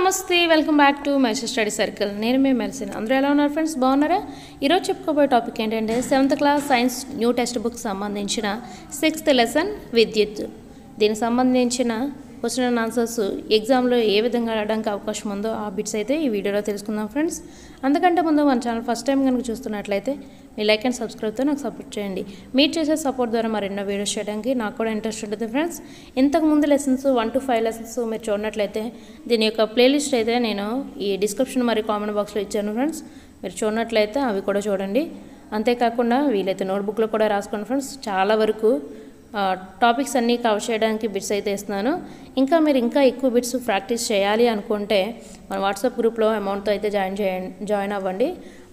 నమస్తే welcome back to message study circle. నేను మీ మెరిసిన్. అందరూ ఎలా ఉన్నారు ఫ్రెండ్స్? బాగున్నారా? ఈరోజు చెప్పుకోబోయే టాపిక్ ఏంటంటే seventh class science new text book సంబంధించిన సిక్స్త్ లెసన్ విద్యుత్. దీనికి సంబంధించిన క్వశ్చన్ అండ్ ఆన్సర్స్ ఎగ్జామ్లో ఏ విధంగా అడడానికి అవకాశం ఉందో ఆ బిట్స్ అయితే ఈ వీడియోలో తెలుసుకుందాం ఫ్రెండ్స్. అందుకంటే ముందు మన ఛానల్ ఫస్ట్ టైం కనుక చూస్తున్నట్లయితే మీ లైక్ అండ్ సబ్స్క్రైబ్తో నాకు సపోర్ట్ చేయండి. మీరు చేసే సపోర్ట్ ద్వారా మరెన్నో వీడియోస్ చేయడానికి నాకు కూడా ఇంట్రెస్ట్ ఉంటుంది ఫ్రెండ్స్. ఇంతకు ముందు lessons one two five lessons మీరు చూడనట్లయితే దీని యొక్క ప్లేలిస్ట్ అయితే నేను ఈ డిస్క్రిప్షన్ మరియు కామెంట్ బాక్స్లో ఇచ్చాను ఫ్రెండ్స్. మీరు చూడనట్లయితే అవి కూడా చూడండి. అంతేకాకుండా వీలైతే నోట్బుక్లో కూడా రాసుకోండి ఫ్రెండ్స్. చాలా వరకు టాపిక్స్ అన్నీ కవర్ చేయడానికి బిట్స్ అయితే ఇస్తున్నాను ఇంకా మీరు ఇంకా ఎక్కువ బిట్స్ ప్రాక్టీస్ చేయాలి అనుకుంటే మన వాట్సాప్ గ్రూప్లో అమౌంట్తో అయితే జాయిన్ చేయండి జాయిన్ అవ్వండి.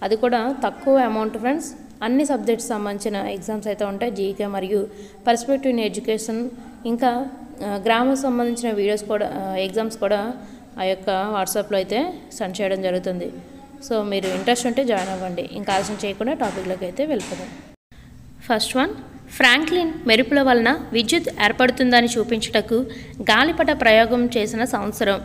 అది కూడా తక్కువ అమౌంట్ ఫ్రెండ్స్ అన్ని సబ్జెక్ట్స్ సంబంధించిన ఎగ్జామ్స్ అయితే ఉంటాయి. జీకే మరియు పర్స్పెక్టివ్ ఇన్ ఎడ్యుకేషన్ ఇంకా గ్రామర్ సంబంధించిన వీడియోస్ కూడా ఎగ్జామ్స్ కూడా ఆ యొక్క వాట్సాప్లో అయితే సెండ్ చేయడం జరుగుతుంది. సో మీరు ఇంట్రెస్ట్ ఉంటే జాయిన్ అవ్వండి. ఇంకా ఆలస్యం చేయకుండా టాపిక్లోకి అయితే వెళ్ళిపోదాం. ఫస్ట్ వన్ ఫ్రాంక్లిన్ మెరుపుల వలన విద్యుత్ ఏర్పడుతుందని చూపించుటకు గాలిపట ప్రయోగం చేసిన సంవత్సరం.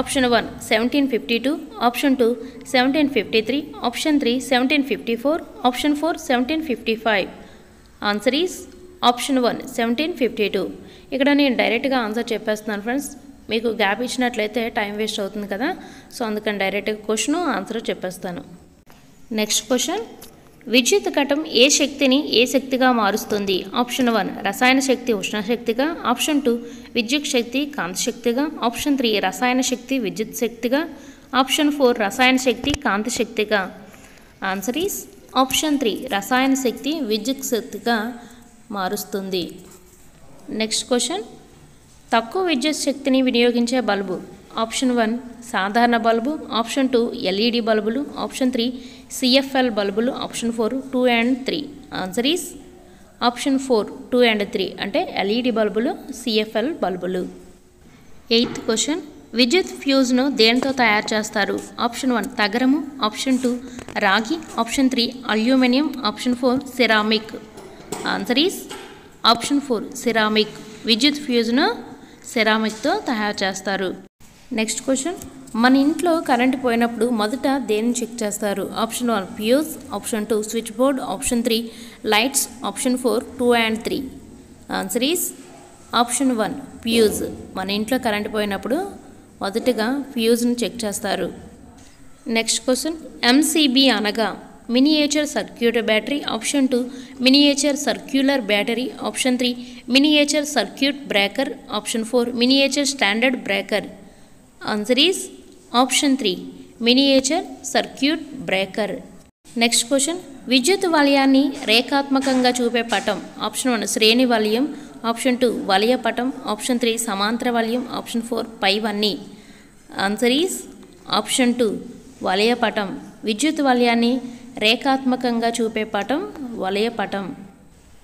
Option one seventeen fifty two. Option two seventeen fifty three. Option three seventeen fifty four. Option four seventeen fifty five. Answer is option one seventeen fifty two ఇక్కడ నేను డైరెక్ట్గా ఆన్సర్ చెప్పేస్తున్నాను ఫ్రెండ్స్ మీకు గ్యాప్ ఇచ్చినట్లయితే టైం వేస్ట్ అవుతుంది కదా. So అందుకని డైరెక్ట్గా క్వశ్చన్ ఆన్సర్ చెప్పేస్తాను. నెక్స్ట్ క్వశ్చన్ విద్యుత్ ఘటం ఏ శక్తిని ఏ శక్తిగా మారుస్తుంది? ఆప్షన్ వన్ రసాయన శక్తి ఉష్ణశక్తిగా. ఆప్షన్ టూ విద్యుత్ శక్తి కాంతి శక్తిగా ఆప్షన్ త్రీ రసాయన శక్తి విద్యుత్ శక్తిగా. ఆప్షన్ ఫోర్ రసాయన శక్తి కాంతి శక్తిగా ఆన్సర్ ఈస్ ఆప్షన్ త్రీ రసాయన శక్తి విద్యుత్ శక్తిగా మారుస్తుంది. నెక్స్ట్ క్వశ్చన్ తక్కువ విద్యుత్ శక్తిని వినియోగించే బల్బు. ఆప్షన్ వన్ సాధారణ బల్బు. ఆప్షన్ టూ ఎల్ఈడి బల్బులు. ఆప్షన్ త్రీ సిఎఫ్ఎల్ బల్బులు option four two and three answer is option four two and three అంటే ఎల్ఈడి బల్బులు సిఎఫ్ఎల్ బల్బులు ఎయిత్ క్వశ్చన్ విద్యుత్ ఫ్యూజ్ను దేనితో తయారు చేస్తారు? ఆప్షన్ వన్ తగరము. ఆప్షన్ టూ రాగి. Option three aluminium option four ceramic answer is option four ceramic విద్యుత్ ఫ్యూజ్ను సిరామిక్తో తయారు చేస్తారు. నెక్స్ట్ క్వశ్చన్ మన ఇంట్లో కరెంట్ పోయినప్పుడు మొదట దేన్ని చెక్ చేస్తారు? Option one fuse option two switch board option three lights option four two and three answer is option one fuse మన ఇంట్లో కరెంట్ పోయినప్పుడు మొదటగా ఫ్యూజ్ను చెక్ చేస్తారు. నెక్స్ట్ క్వశ్చన్ ఎంసీబీ అనగా miniature circuit battery option two miniature circular battery option three miniature circuit breaker option four miniature standard breaker answer is option three miniature circuit breaker next question విద్యుత్ వలయాన్ని రేఖాత్మకంగా చూపే పటం. Option one శ్రేణి వలయం. Option two వలయ పటం. Option three సమాంతర వలయం. ఆప్షన్ ఫోర్ పైవన్నీ ఆన్సర్ ఈస్ ఆప్షన్ టూ వలయ పటం. విద్యుత్ వలయాన్ని రేఖాత్మకంగా చూపే పటం వలయ పటం.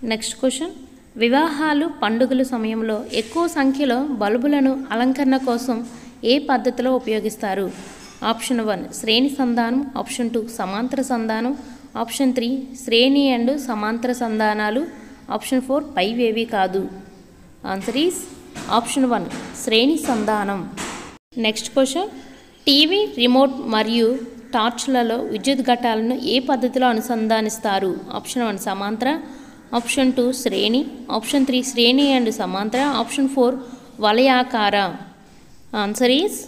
నెక్స్ట్ క్వశ్చన్ వివాహాలు పండుగల సమయంలో ఎక్కువ సంఖ్యలో బల్బులను అలంకరణ కోసం ఏ పద్ధతిలో ఉపయోగిస్తారు? ఆప్షన్ వన్ శ్రేణి సంధానం. ఆప్షన్ టూ సమాంతర సంధానం. ఆప్షన్ త్రీ శ్రేణి అండ్ సమాంతర సంధానాలు. ఆప్షన్ ఫోర్ పైవేవి కాదు. ఆన్సర్ ఈస్ ఆప్షన్ వన్ శ్రేణి సంధానం. నెక్స్ట్ క్వశ్చన్ టీవీ రిమోట్ మరియు టార్చ్లలో విద్యుత్ ఘటాలను ఏ పద్ధతిలో అనుసంధానిస్తారు? ఆప్షన్ వన్ సమాంతర. ఆప్షన్ టూ శ్రేణి. ఆప్షన్ త్రీ శ్రేణి అండ్ సమాంతర. ఆప్షన్ ఫోర్ వలయాకార. ఆన్సర్ ఈస్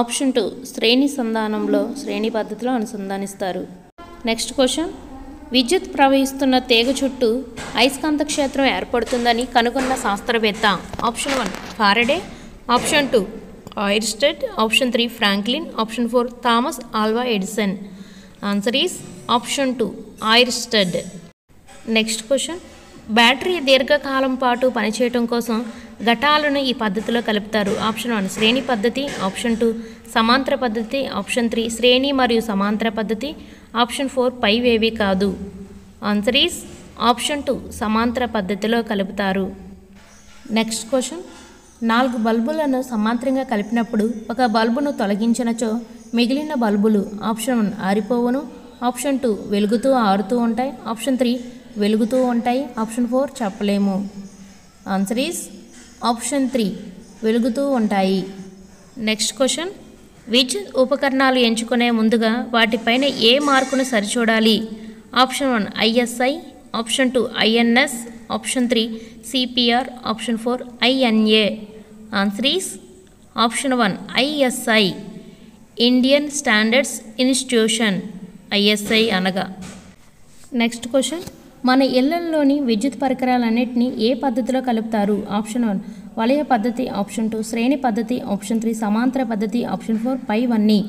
ఆప్షన్ టూ శ్రేణి సంధానంలో శ్రేణి పద్ధతిలో అనుసంధానిస్తారు. నెక్స్ట్ క్వశ్చన్ విద్యుత్ ప్రవహిస్తున్న తీగ చుట్టూ అయస్కాంత క్షేత్రం ఏర్పడుతుందని కనుగొన్న శాస్త్రవేత్త. Option one Faraday option two Oersted option three Franklin option four Thomas Alva Edison answer is option two Oersted next question battery దీర్ఘకాలం పాటు పనిచేయటం కోసం ఘటాలను ఈ పద్ధతిలో కలుపుతారు. ఆప్షన్ వన్ శ్రేణి పద్ధతి. ఆప్షన్ టూ సమాంతర పద్ధతి. ఆప్షన్ త్రీ శ్రేణి మరియు సమాంతర పద్ధతి. ఆప్షన్ ఫోర్ పైవేవి కాదు. ఆన్సర్ ఈస్ ఆప్షన్ టూ సమాంతర పద్ధతిలో కలుపుతారు. Next question. నాలుగు బల్బులను సమాంతరంగా కలిపినప్పుడు ఒక బల్బును తొలగించినచో మిగిలిన బల్బులు ఆప్షన్ వన్ ఆరిపోవును. ఆప్షన్ టూ వెలుగుతూ ఆరుతూ ఉంటాయి. ఆప్షన్ త్రీ వెలుగుతూ ఉంటాయి. ఆప్షన్ ఫోర్ చెప్పలేము. ఆన్సర్ ఈస్ ఆప్షన్ త్రీ వెలుగుతూ ఉంటాయి. Next question. విద్యుత్ ఉపకరణాలు ఎంచుకునే ముందుగా వాటిపైన ఏ మార్కును సరిచూడాలి? Option one ISI option two INS option three CPR option four INA. Answer is option one ISI Indian standards institution ISI అనగా. Next question. మన ఇళ్ళలోని విద్యుత్ పరికరాలన్నింటినీ ఏ పద్ధతిలో కలుపుతారు? ఆప్షన్ వన్ వలయ పద్ధతి. ఆప్షన్ టూ శ్రేణి పద్ధతి. ఆప్షన్ త్రీ సమాంతర పద్ధతి. ఆప్షన్ ఫోర్ పై వన్నీ.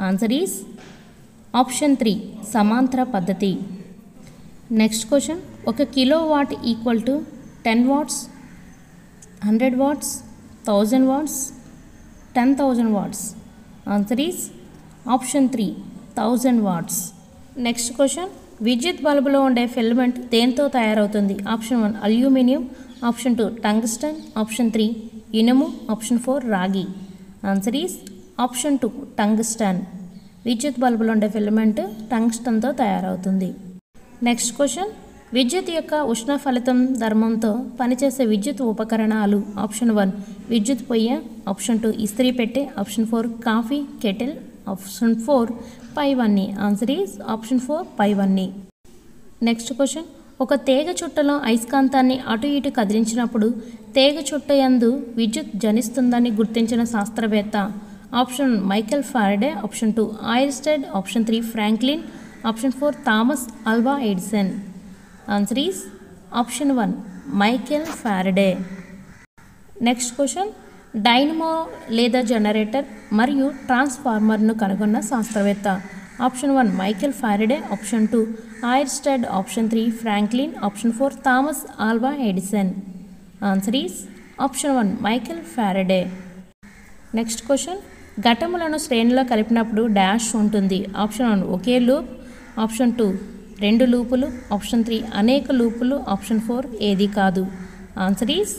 ఆన్సర్ ఈస్ ఆప్షన్ త్రీ సమాంతర పద్ధతి. నెక్స్ట్ క్వశ్చన్ ఒక kilo watt equal to ten watts hundred watts thousand watts ten thousand watts. Answer is option three thousand watts. Next question విద్యుత్ బల్బులో ఉండే filament దేంతో తయారవుతుంది. Option one aluminium option two tungsten option three ఇనుము option four రాగి. Answer is option two tungsten. విద్యుత్ బల్బులో ఉండే ఫిలమెంట్ టంగ్స్టన్తో తయారవుతుంది. Next question. విద్యుత్ యొక్క ఉష్ణ ఫలితం ధర్మంతో పనిచేసే విద్యుత్ ఉపకరణాలు. ఆప్షన్ వన్ విద్యుత్ పొయ్య ఆప్షన్ టూ ఇస్త్రీ పెట్టె option four coffee kettle option four పైవన్నీ ఆన్సర్ ఈజ్ ఆప్షన్ ఫోర్ పైవన్నీ నెక్స్ట్ క్వశ్చన్. ఒక తీగ చుట్టలో అయస్కాంతాన్ని అటు ఇటు కదిలించినప్పుడు తీగ చుట్ట యందు విద్యుత్ జనిస్తుందని గుర్తించిన శాస్త్రవేత్త. Option Michael Faraday option two Oersted option three Franklin option four Thomas Alva Edison. Answer is option one Michael Faraday. Next question. Dynamo లేదా జనరేటర్ మరియు ట్రాన్స్ఫార్మర్ను కనుగొన్న శాస్త్రవేత్త. Option one Michael Faraday option two Oersted. Option three Franklin. Option four Thomas Alva Edison. Answer is option one Michael Faraday next question. ఘటములను శ్రేణిలో కలిపినప్పుడు dash ఉంటుంది. Option one ఒకే loop. Option two రెండు లూపులు. ఆప్షన్ త్రీ అనేక లూపులు. Option four ఏది కాదు. Answer is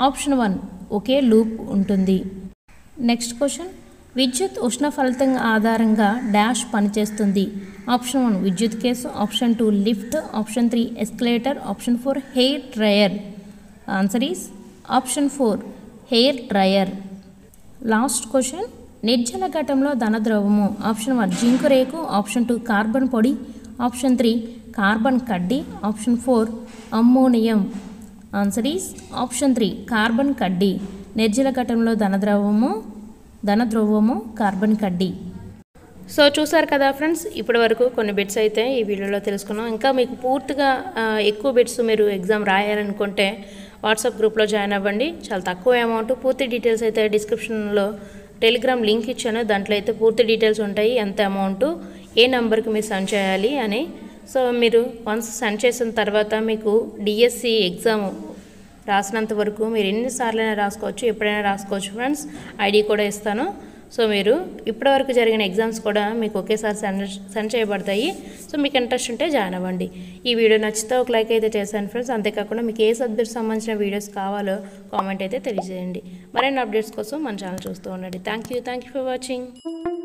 option one ఒకే లూప్ ఉంటుంది. Next question. విద్యుత్ ఉష్ణ ఫలితం ఆధారంగా డాష్ పనిచేస్తుంది. ఆప్షన్ వన్ విద్యుత్ case option two lift option three escalator option four hair dryer. Answer is option four hair dryer. Last question. Nirjala ఘటంలో ధనద్రవము. ఆప్షన్ వన్ జింకు రేకు ఆప్షన్ టూ కార్బన్ పొడి ఆప్షన్ త్రీ కార్బన్ కడ్డీ option four ammonium. Answer is option three carbon కడ్డీ నిర్జల ఘటంలో ధనద్రవము ధనద్రవ్యము కార్బన్ కడ్డీ సో చూసారు కదా ఫ్రెండ్స్ ఇప్పటి వరకు కొన్ని బిట్స్ అయితే ఈ వీడియోలో తెలుసుకున్నాం. ఇంకా మీకు పూర్తిగా ఎక్కువ బిట్స్ మీరు ఎగ్జామ్ రాయాలనుకుంటే వాట్సాప్ గ్రూప్లో జాయిన్ అవ్వండి. చాలా తక్కువ అమౌంట్ పూర్తి డీటెయిల్స్ అయితే డిస్క్రిప్షన్లో టెలిగ్రామ్ లింక్ ఇచ్చాను. దాంట్లో అయితే పూర్తి డీటెయిల్స్ ఉంటాయి. ఎంత అమౌంట్ ఏ నెంబర్కి మీరు సెండ్ చేయాలి అని సో మీరు వన్స్ సెండ్ చేసిన తర్వాత మీకు డిఎస్సి ఎగ్జామ్ రాసినంత వరకు మీరు ఎన్నిసార్లైనా రాసుకోవచ్చు ఎప్పుడైనా రాసుకోవచ్చు ఫ్రెండ్స్ ఐడి కూడా ఇస్తాను. సో మీరు ఇప్పటివరకు జరిగిన ఎగ్జామ్స్ కూడా మీకు ఒకేసారి సెండ్ సెండ్ చేయబడతాయి. సో మీకు ఇంట్రెస్ట్ ఉంటే జాయిన్ అవ్వండి. ఈ వీడియో నచ్చితే ఒక లైక్ అయితే చేశాను ఫ్రెండ్స్ అంతేకాకుండా మీకు ఏ సబ్జెక్ట్ సంబంధించిన వీడియోస్ కావాలో కామెంట్ అయితే తెలియజేయండి. మరిన్ని అప్డేట్స్ కోసం మన ఛానల్ చూస్తూ ఉండండి. Thank you thank you for watching